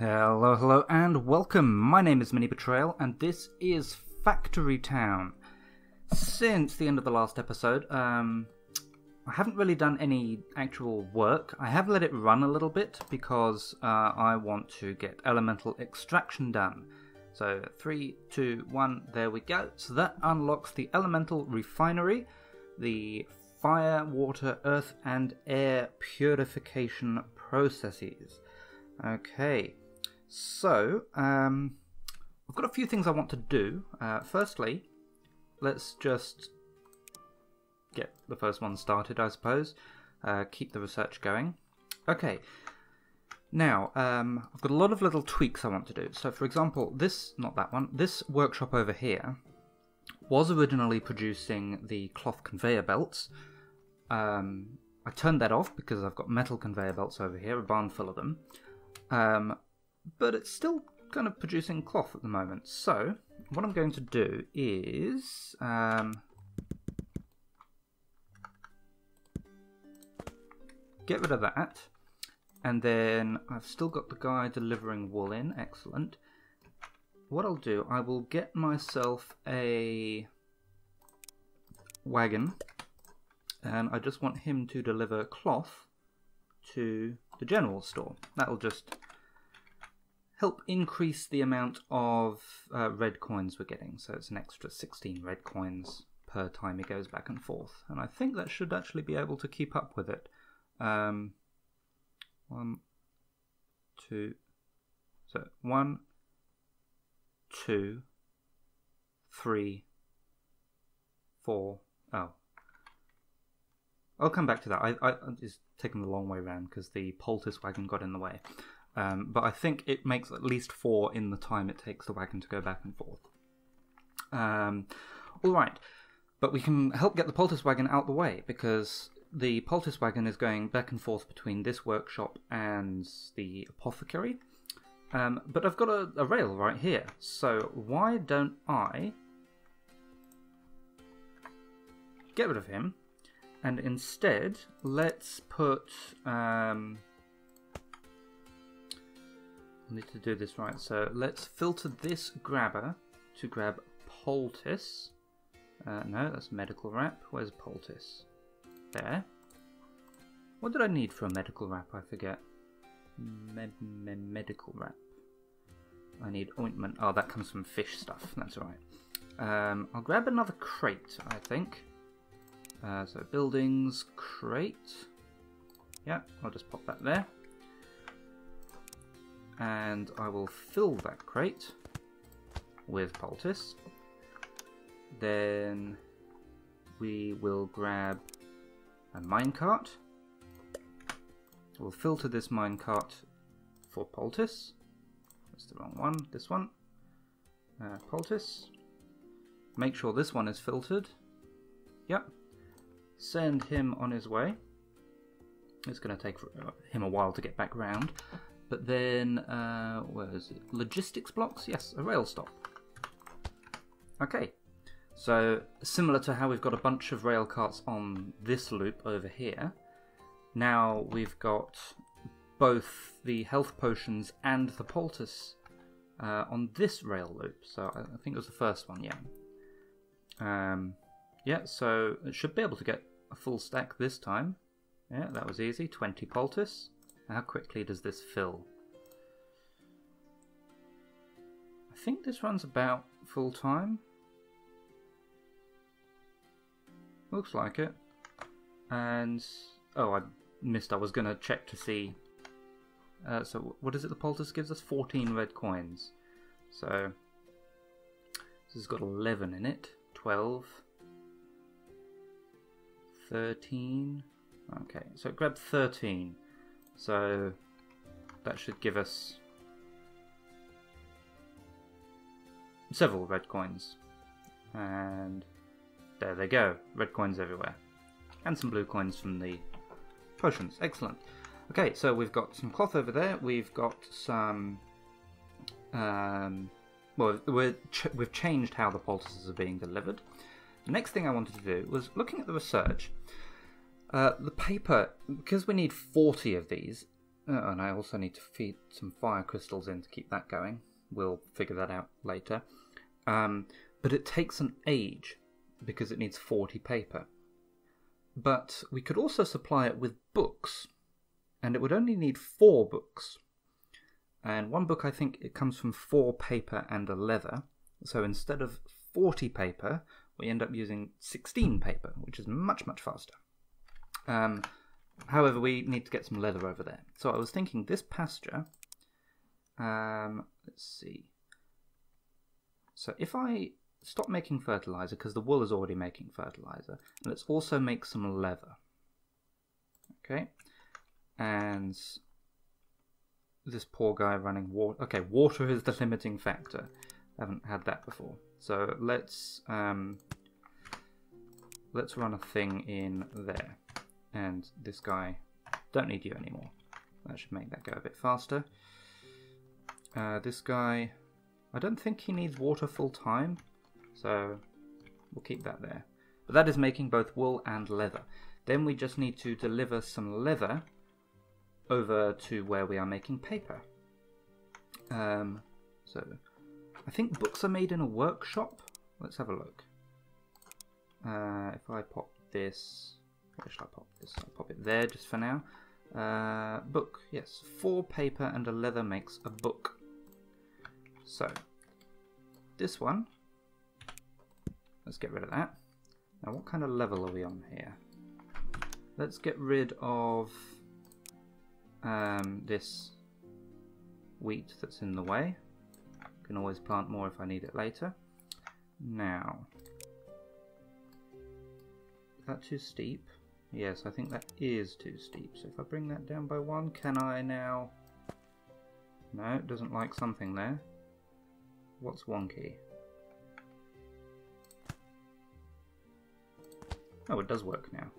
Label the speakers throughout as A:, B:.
A: Hello, hello, and welcome. My name is Mini Betrayal, and this is Factory Town. Since the end of the last episode, um, I haven't really done any actual work. I have let it run a little bit because uh, I want to get elemental extraction done. So, three, two, one, there we go. So that unlocks the elemental refinery, the fire, water, earth, and air purification processes. Okay, so um, I've got a few things I want to do. Uh, firstly, let's just get the first one started, I suppose. Uh, keep the research going. Okay, now um, I've got a lot of little tweaks I want to do. So, for example, this, not that one, this workshop over here was originally producing the cloth conveyor belts. Um, I turned that off because I've got metal conveyor belts over here, a barn full of them. Um, but it's still kind of producing cloth at the moment. So, what I'm going to do is. Um, get rid of that. And then I've still got the guy delivering wool in. Excellent. What I'll do, I will get myself a wagon. And I just want him to deliver cloth to the general store. That'll just help increase the amount of uh, red coins we're getting. So it's an extra 16 red coins per time he goes back and forth. And I think that should actually be able to keep up with it. Um, one, two, so one, two, three, four. Oh, I'll come back to that. I, I it's taken the long way around because the poultice wagon got in the way. Um, but I think it makes at least four in the time it takes the wagon to go back and forth. Um, all right, but we can help get the poultice wagon out the way because the poultice wagon is going back and forth between this workshop and the apothecary. Um, but I've got a, a rail right here, so why don't I get rid of him and instead let's put um, I need to do this right. So let's filter this grabber to grab poultice. Uh, no that's medical wrap. Where's poultice? There. What did I need for a medical wrap? I forget. Med med medical wrap. I need ointment. Oh that comes from fish stuff. That's alright um, I'll grab another crate I think. Uh, so buildings, crate. Yeah, I'll just pop that there. And I will fill that crate with poultice. Then we will grab a minecart. We'll filter this minecart for poultice. That's the wrong one. This one. Uh, poultice. Make sure this one is filtered. Yep, send him on his way. It's going to take him a while to get back round. But then, uh, where is it? Logistics blocks? Yes, a rail stop. Okay, so similar to how we've got a bunch of rail carts on this loop over here, now we've got both the health potions and the poultice uh, on this rail loop. So I think it was the first one, yeah. Um, yeah, so it should be able to get a full stack this time. Yeah, that was easy. 20 poultice. How quickly does this fill? I think this runs about full time. Looks like it. And, oh, I missed. I was going to check to see. Uh, so, what is it the poultice gives us? 14 red coins. So, this has got 11 in it. 12. 13. Okay, so grab 13. So that should give us several red coins. And there they go, red coins everywhere. And some blue coins from the potions. Excellent. Okay, so we've got some cloth over there. We've got some. Um, well, we have changed how the poultices are being delivered. The next thing I wanted to do was looking at the research. Uh, the paper, because we need 40 of these, Uh, and I also need to feed some fire crystals in to keep that going. We'll figure that out later. Um, but it takes an age because it needs 40 paper. But we could also supply it with books, and it would only need four books. And one book, I think, it comes from four paper and a leather. So instead of 40 paper, we end up using 16 paper, which is much, much faster. Um, however, we need to get some leather over there. So I was thinking this pasture, um, let's see. So if I stop making fertilizer, because the wool is already making fertilizer, let's also make some leather. Okay, and this poor guy running water. Okay, water is the limiting factor. I haven't had that before. So let's um, let's run a thing in there. And this guy, don't need you anymore. That should make that go a bit faster. Uh, this guy, I don't think he needs water full time, so we'll keep that there. But that is making both wool and leather. Then we just need to deliver some leather over to where we are making paper. Um, so I think books are made in a workshop. Let's have a look. Uh, if I pop this, where should I pop this? I'll pop it there just for now. Uh, book, yes, four paper and a leather makes a book. So, this one, let's get rid of that. Now what kind of level are we on here? Let's get rid of um, this wheat that's in the way. Can always plant more if I need it later. Now, is that too steep? Yes, I think that is too steep. So if I bring that down by one, can I now... No, it doesn't like something there. What's wonky? Oh, it does work now.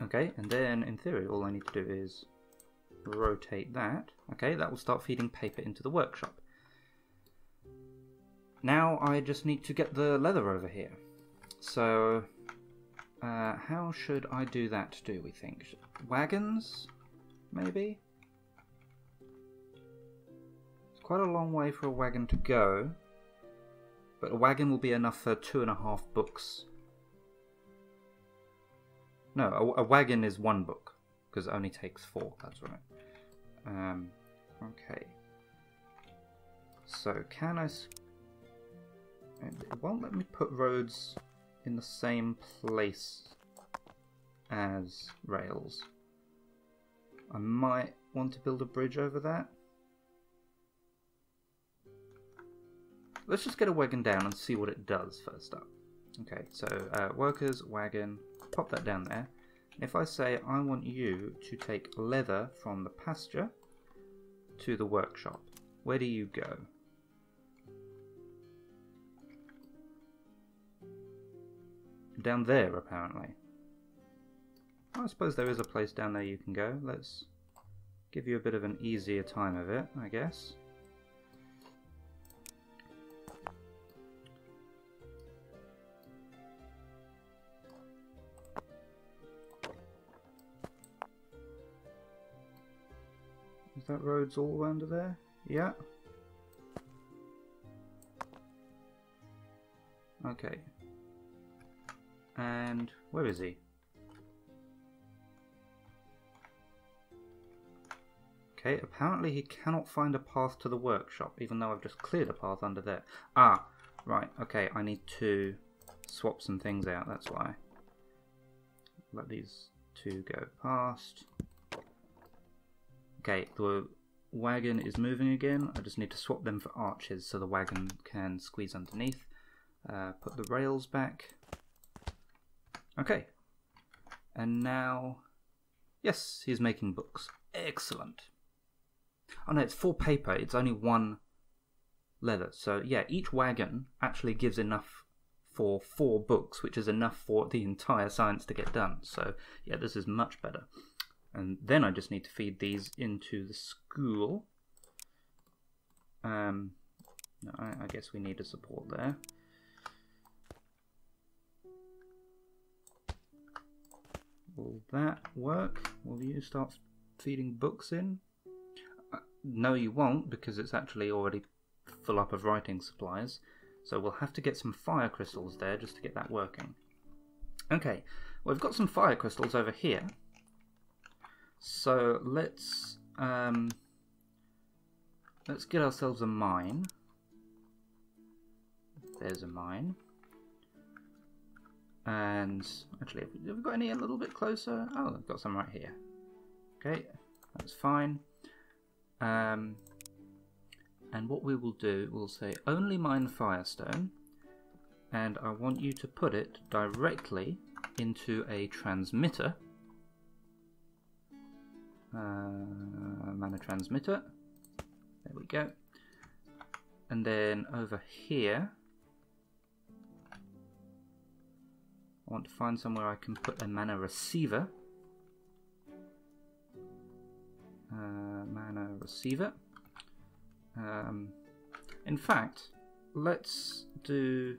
A: Okay, and then in theory all I need to do is rotate that. Okay, that will start feeding paper into the workshop. Now I just need to get the leather over here. So, uh, how should I do that, do we think? Wagons, maybe? It's quite a long way for a wagon to go, but a wagon will be enough for two and a half books no, a, a wagon is one book because it only takes four. That's right. Um, okay. So can I? It won't let me put roads in the same place as rails. I might want to build a bridge over that. Let's just get a wagon down and see what it does first up. Okay, so uh, workers, wagon, pop that down there. If I say I want you to take leather from the pasture to the workshop, where do you go? Down there, apparently. I suppose there is a place down there you can go. Let's give you a bit of an easier time of it, I guess. Is that road's all under there? Yeah. Okay. And where is he? Okay, apparently he cannot find a path to the workshop, even though I've just cleared a path under there. Ah, right, okay, I need to swap some things out, that's why. Let these two go past. Okay, the wagon is moving again. I just need to swap them for arches so the wagon can squeeze underneath. Uh, put the rails back. Okay. And now... Yes, he's making books. Excellent. Oh no, it's four paper. It's only one leather. So yeah, each wagon actually gives enough for four books, which is enough for the entire science to get done. So yeah, this is much better. And then I just need to feed these into the school. Um, no, I, I guess we need a support there. Will that work? Will you start feeding books in? Uh, no, you won't, because it's actually already full up of writing supplies. So we'll have to get some fire crystals there just to get that working. Okay, well, we've got some fire crystals over here. So let's um, let's get ourselves a mine. There's a mine. And actually, have we got any a little bit closer? Oh, I've got some right here. Okay, that's fine. Um, and what we will do, we'll say only mine firestone, and I want you to put it directly into a transmitter. Uh, mana transmitter. There we go. And then over here, I want to find somewhere I can put a mana receiver. Uh, mana receiver. Um, in fact, let's do.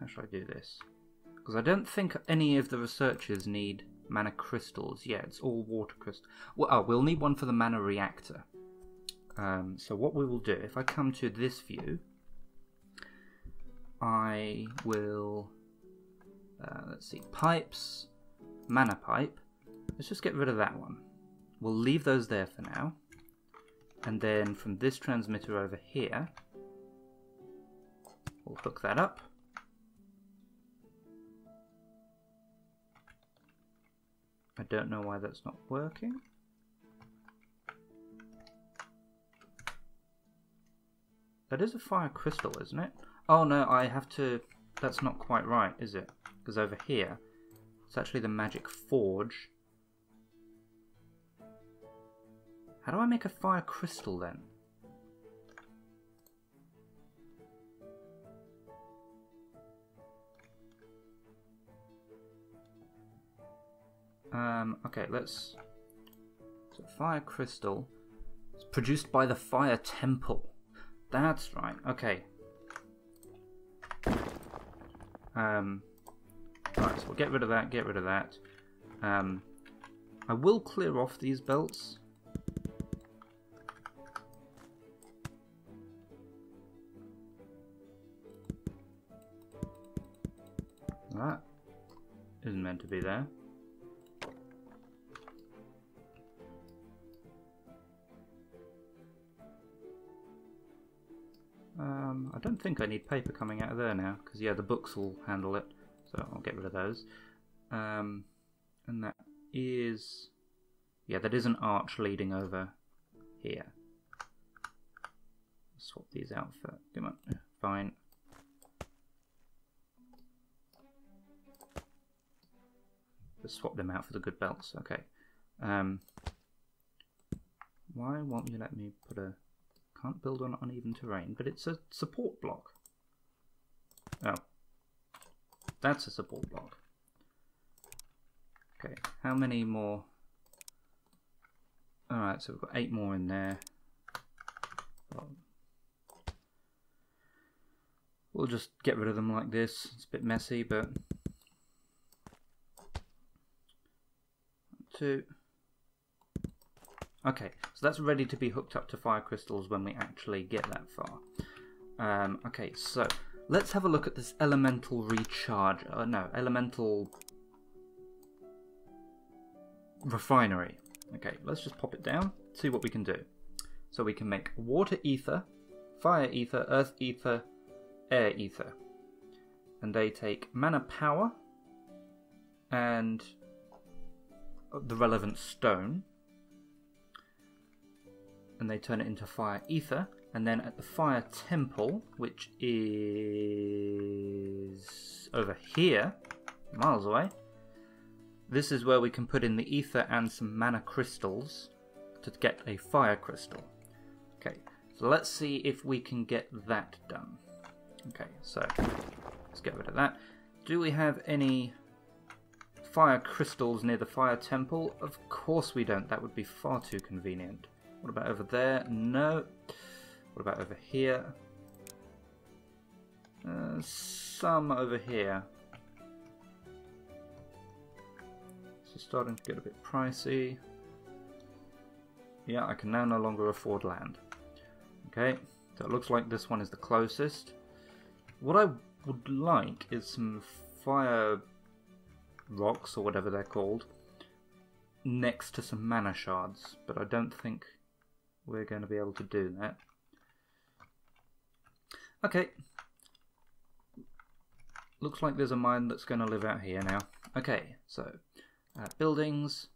A: How should I do this? Because I don't think any of the researchers need mana crystals yet. It's all water crystal. Well, oh, we'll need one for the mana reactor. Um, so what we will do, if I come to this view, I will, uh, let's see, pipes, mana pipe. Let's just get rid of that one. We'll leave those there for now. And then from this transmitter over here, we'll hook that up. I don't know why that's not working. That is a fire crystal, isn't it? Oh no, I have to... That's not quite right, is it? Because over here, it's actually the magic forge. How do I make a fire crystal then? Um, okay, let's... So fire crystal. It's produced by the fire temple. That's right, okay. Um, right, so we'll get rid of that, get rid of that. Um, I will clear off these belts. That isn't meant to be there. Don't think I need paper coming out of there now, because yeah, the books will handle it, so I'll get rid of those. Um, and that is... Yeah, that is an arch leading over here. Swap these out for... Come on, fine. Just swap them out for the good belts, okay. Um, why won't you let me put a can't build on uneven terrain, but it's a support block. Oh. That's a support block. Okay, how many more? Alright, so we've got eight more in there. We'll just get rid of them like this. It's a bit messy, but... Two. Okay, so that's ready to be hooked up to fire crystals when we actually get that far. Um, okay, so let's have a look at this elemental recharge. Uh, no, elemental refinery. Okay, let's just pop it down, see what we can do. So we can make water ether, fire ether, earth ether, air ether. And they take mana power and the relevant stone and they turn it into fire ether. And then at the fire temple, which is over here, miles away, this is where we can put in the ether and some mana crystals to get a fire crystal. Okay, so let's see if we can get that done. Okay, so let's get rid of that. Do we have any fire crystals near the fire temple? Of course we don't. That would be far too convenient. What about over there? No. What about over here? Uh, some over here. Is starting to get a bit pricey. Yeah, I can now no longer afford land. Okay, so it looks like this one is the closest. What I would like is some fire rocks, or whatever they're called, next to some mana shards, but I don't think we're going to be able to do that. Okay. Looks like there's a mine that's going to live out here now. Okay, so uh, buildings,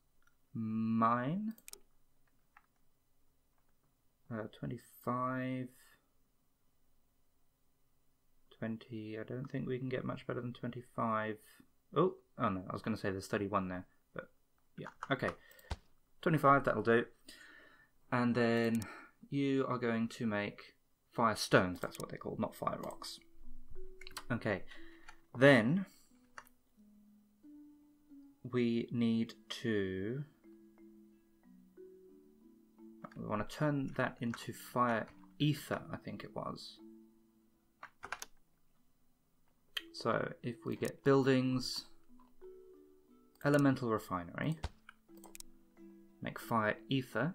A: mine, uh, 25, 20, I don't think we can get much better than 25. Oh, oh no, I was going to say there's 31 there, but yeah, okay. 25, that'll do. And then you are going to make fire stones, that's what they're called, not fire rocks. Okay, then we need to we want to turn that into fire ether I think it was. So if we get buildings elemental refinery make fire ether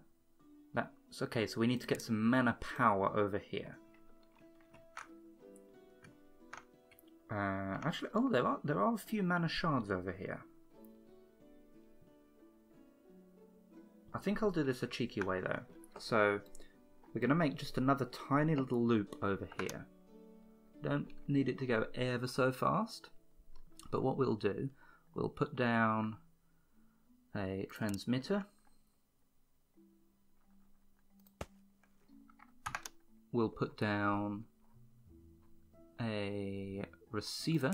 A: okay so we need to get some mana power over here uh, actually oh there are there are a few mana shards over here I think I'll do this a cheeky way though. So we're going to make just another tiny little loop over here. Don't need it to go ever so fast, but what we'll do, we'll put down a transmitter. We'll put down a receiver.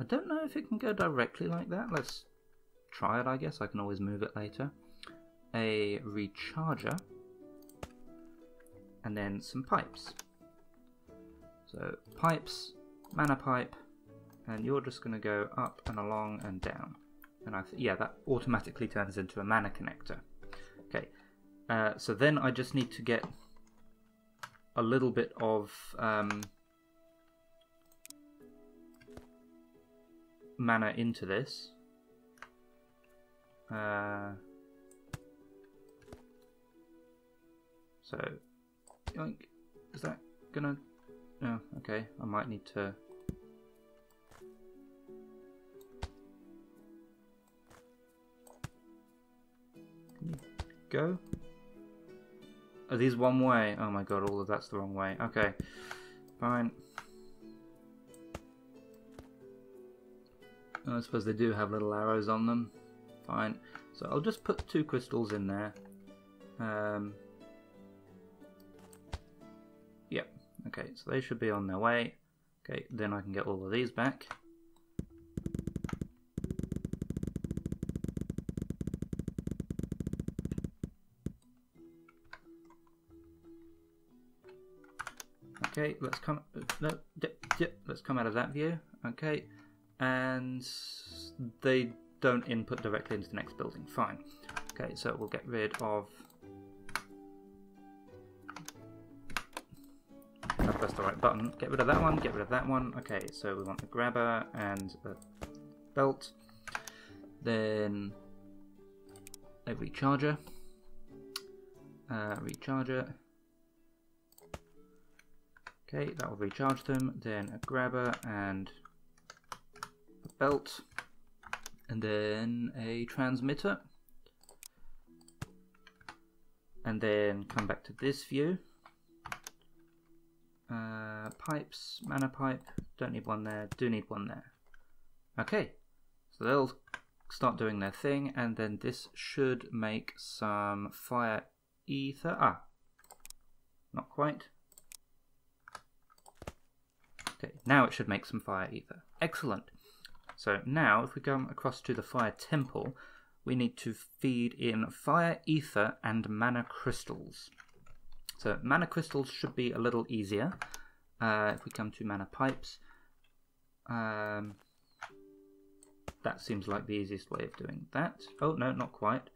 A: I don't know if it can go directly like that. Let's try it, I guess. I can always move it later. A recharger. And then some pipes. So pipes, mana pipe, and you're just going to go up and along and down. And I yeah, that automatically turns into a mana connector. Uh, so then I just need to get a little bit of um, mana into this. Uh, so, yoink, is that gonna... Oh, okay, I might need to... go? Are these one way? Oh my god, all of that's the wrong way. Okay, fine. I suppose they do have little arrows on them. Fine. So I'll just put two crystals in there. Um, yep. Okay, so they should be on their way. Okay, then I can get all of these back. Let's come. No, let's come out of that view. Okay, and they don't input directly into the next building. Fine. Okay, so we'll get rid of... I pressed the right button. Get rid of that one, get rid of that one. Okay, so we want the grabber and the belt. Then a recharger. Uh, recharger. Okay, that will recharge them. Then a grabber and a belt and then a transmitter. And then come back to this view. Uh, pipes, mana pipe, don't need one there, do need one there. Okay so they'll start doing their thing and then this should make some fire ether. Ah not quite okay now it should make some fire ether excellent so now, if we come across to the fire temple, we need to feed in fire ether and mana crystals. So mana crystals should be a little easier. Uh, if we come to mana pipes, um, that seems like the easiest way of doing that. Oh, no, not quite.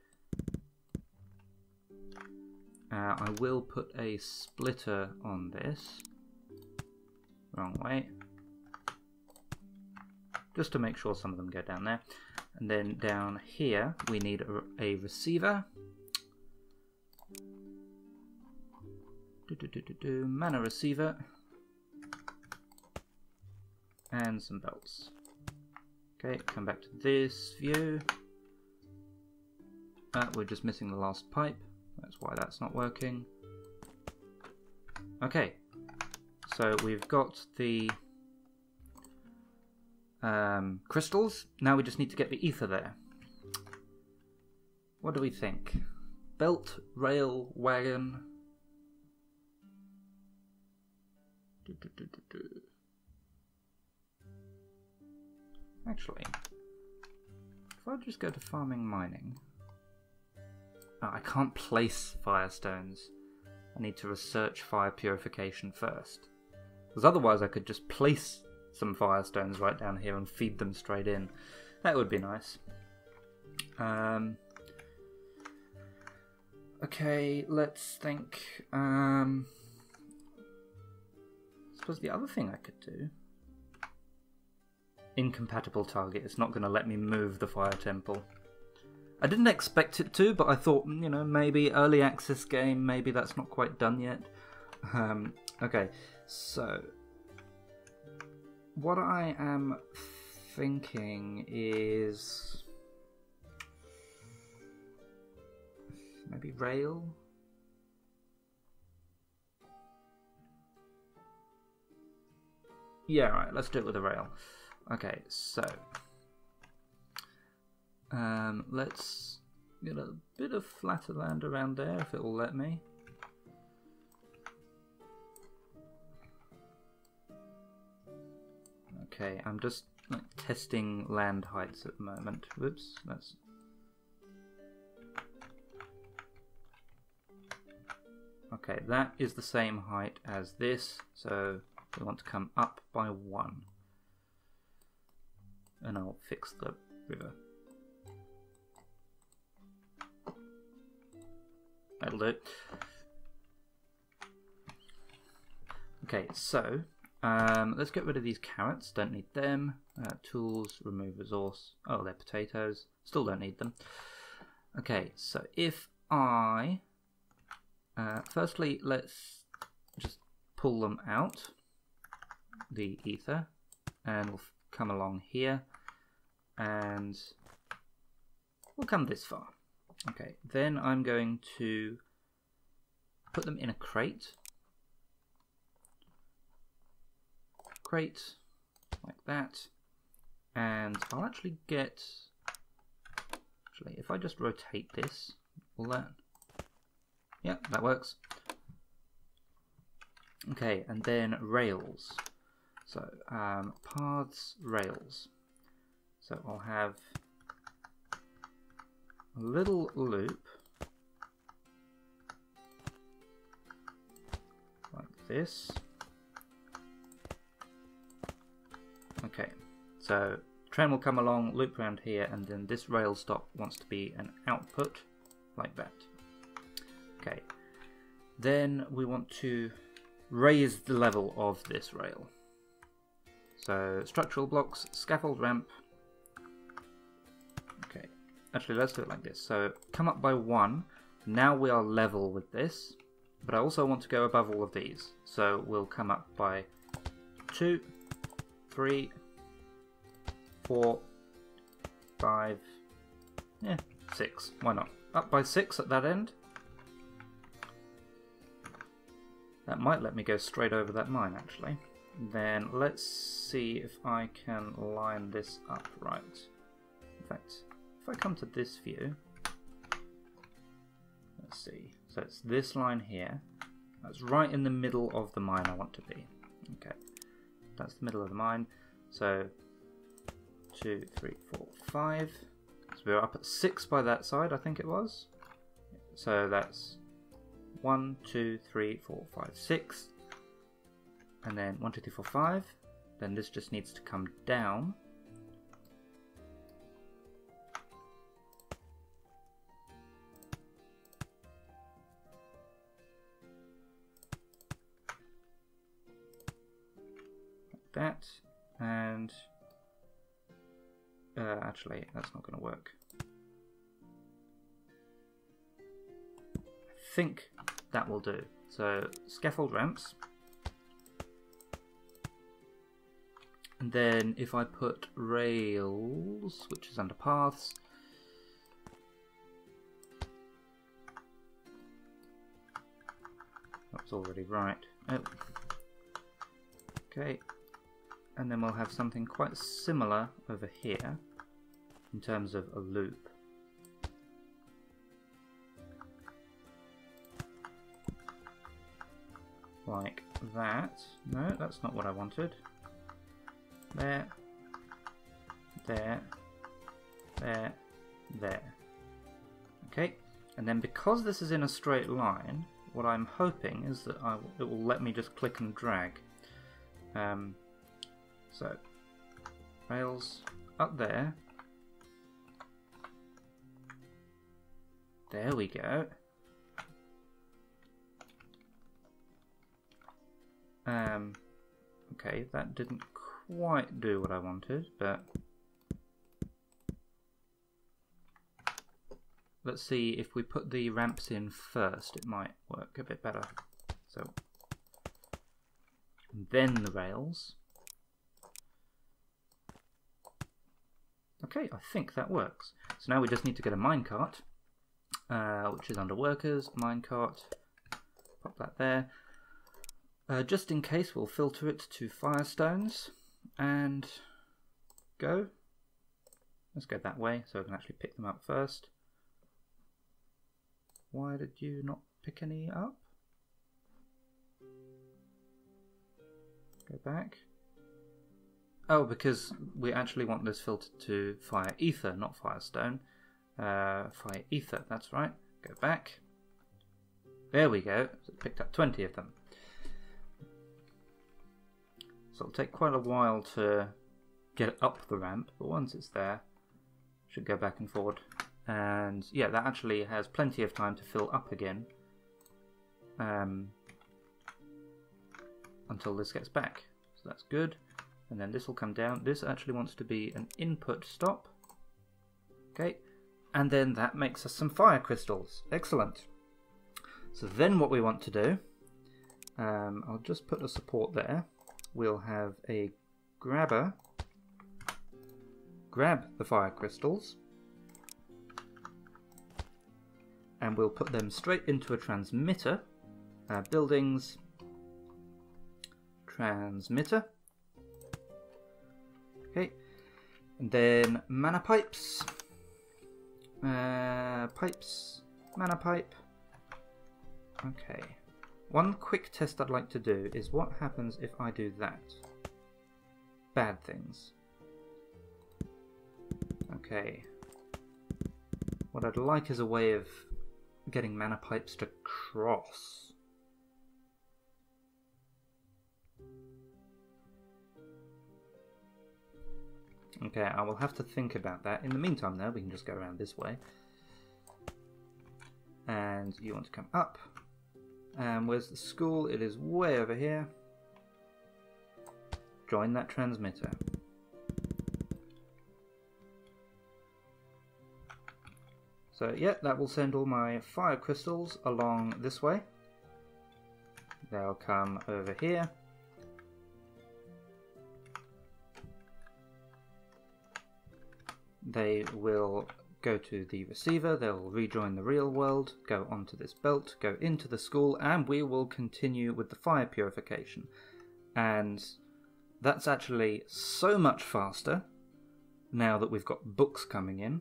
A: Uh, I will put a splitter on this. Wrong way. just to make sure some of them go down there. And then down here, we need a, a receiver. Do, do, do, do, do. Mana receiver. And some belts. Okay, come back to this view. Uh, we're just missing the last pipe. That's why that's not working. Okay, so we've got the um, crystals. Now we just need to get the ether there. What do we think? Belt, rail, wagon. Do, do, do, Actually, if I just go to farming mining, oh, I can't place firestones. I need to research fire purification first. Because otherwise I could just place some firestones right down here and feed them straight in. That would be nice. Um, okay, let's think. Um, I suppose the other thing I could do. Incompatible target. It's not going to let me move the fire temple. I didn't expect it to, but I thought, you know, maybe early access game, maybe that's not quite done yet. Um, okay, so what I am thinking is maybe rail. Yeah, right, let's do it with a rail. Okay, so um, let's get a bit of flatter land around there if it will let me. Okay, I'm just like testing land heights at the moment. Whoops, that's Okay, that is the same height as this, so we want to come up by one. And I'll fix the river. That'll do. Okay, so um, let's get rid of these carrots. Don't need them. Uh, tools, remove resource. Oh, they're potatoes. Still don't need them. Okay, so if I... Uh, firstly, let's just pull them out. The ether. And we'll come along here. And we'll come this far. Okay, then I'm going to put them in a crate. Crate like that. And I'll actually get, actually, if I just rotate this, will that, yeah, that works. Okay, and then rails. So, um, paths, rails. So I'll have a little loop like this. Okay, so train will come along, loop around here, and then this rail stop wants to be an output, like that. Okay, then we want to raise the level of this rail. So structural blocks, scaffold ramp. Okay, actually let's do it like this. So come up by one. Now we are level with this, but I also want to go above all of these. So we'll come up by two, three, four, five, yeah, six. Why not? Up by six at that end. That might let me go straight over that mine, actually. Then let's see if I can line this up right. In fact, if I come to this view, let's see. So it's this line here. That's right in the middle of the mine I want to be. Okay, that's the middle of the mine. So two, three, four, five. So we're up at six by that side, I think it was. So that's one, two, three, four, five, six. And then one, two, three, four, five. Then this just needs to come down. Like that. And Uh, actually, that's not going to work. I think that will do. So, scaffold ramps. And then if I put rails, which is under paths, that's already right. Oh. Okay, and then we'll have something quite similar over here in terms of a loop. Like that. No, that's not what I wanted. There, there, there, there. Okay, and then because this is in a straight line, what I'm hoping is that I, it will let me just click and drag. Um, so, rails up there. There we go. Um, okay, that didn't quite do what I wanted, but let's see if we put the ramps in first, it might work a bit better. So, then the rails. Okay, I think that works. So now we just need to get a minecart, uh, which is under workers, minecart, pop that there. Uh, just in case, we'll filter it to firestones and go. Let's go that way so I can actually pick them up first. Why did you not pick any up? Go back. Oh, because we actually want this filter to fire ether, not firestone. Uh, fire ether, that's right. Go back. There we go. So picked up 20 of them. So it'll take quite a while to get up the ramp, but once it's there, should go back and forward. And yeah, that actually has plenty of time to fill up again um, until this gets back. So that's good and then this will come down. This actually wants to be an input stop. Okay, and then that makes us some fire crystals. Excellent. So then what we want to do, um, I'll just put a support there. We'll have a grabber grab the fire crystals and we'll put them straight into a transmitter. Uh, buildings, transmitter. Then mana pipes, uh, pipes, mana pipe. Okay, one quick test I'd like to do is what happens if I do that. Bad things. Okay. What I'd like is a way of getting mana pipes to cross. Okay, I will have to think about that. In the meantime, though, we can just go around this way. And you want to come up. And where's the school? It is way over here. Join that transmitter. So yeah, that will send all my fire crystals along this way. They'll come over here. They will go to the receiver, they'll rejoin the real world, go onto this belt, go into the school, and we will continue with the fire purification. And that's actually so much faster now that we've got books coming in.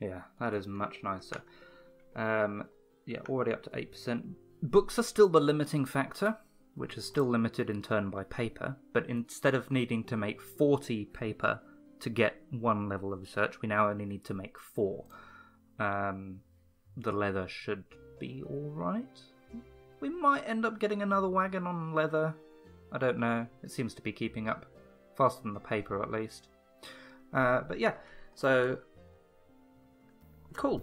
A: Yeah, that is much nicer. Um, yeah, already up to 8%. Books are still the limiting factor, which is still limited in turn by paper, but instead of needing to make 40 paper to get one level of research, we now only need to make four. Um, the leather should be alright. We might end up getting another wagon on leather. I don't know. It seems to be keeping up faster than the paper, at least. Uh, but yeah, so cool.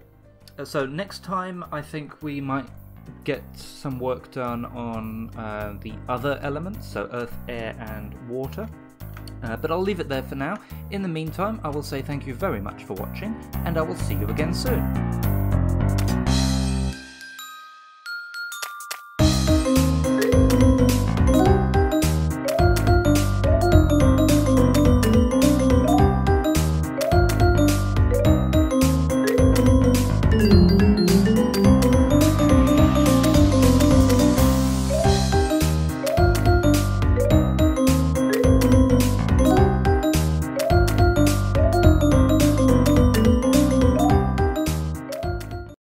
A: Uh, so next time, I think we might get some work done on uh, the other elements, so earth, air, and water Uh, but I'll leave it there for now. In the meantime, I will say thank you very much for watching, and I will see you again soon.